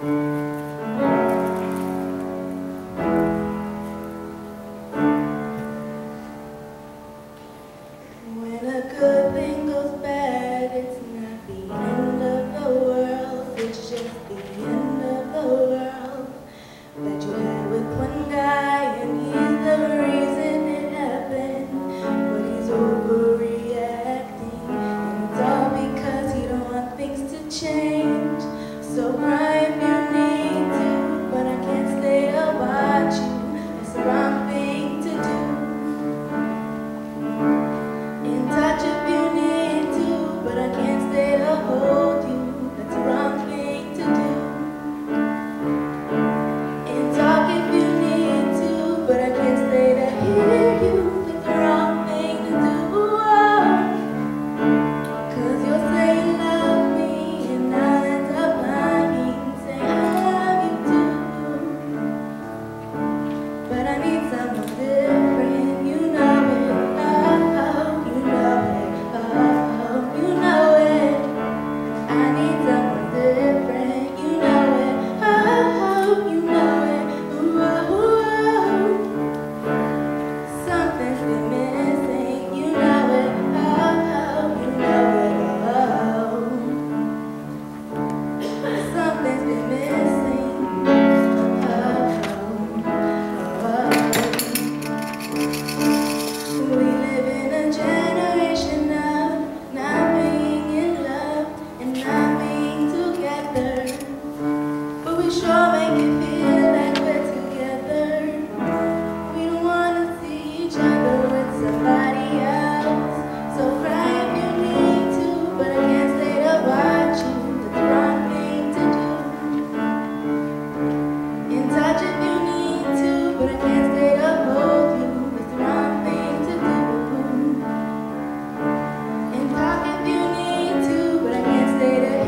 Mm-hmm.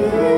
Amen.